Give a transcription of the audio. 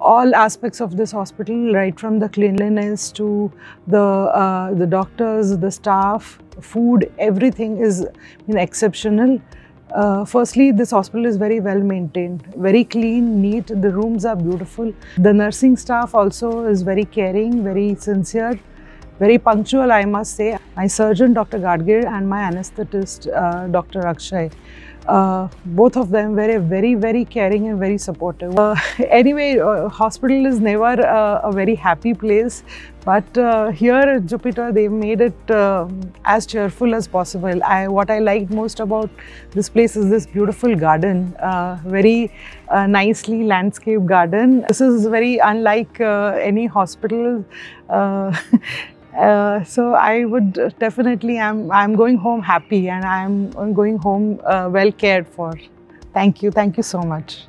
all aspects of this hospital, right from the cleanliness to the uh, the doctors, the staff, food, everything is you know, exceptional. Uh, firstly, this hospital is very well maintained, very clean, neat. The rooms are beautiful. The nursing staff also is very caring, very sincere, very punctual, I must say. My surgeon, Dr. Gadgil, and my anesthetist, uh, Dr. Akshay. Uh, both of them were very, very caring and very supportive. Uh, anyway, uh, hospital is never uh, a very happy place, but uh, here at Jupiter, they made it as cheerful as possible. I, what I liked most about this place is this beautiful garden, very nicely landscaped garden. This is very unlike any hospital. Uh, so I would definitely I'm I'm going home happy and I'm going home uh, well cared for. Thank you, thank you so much.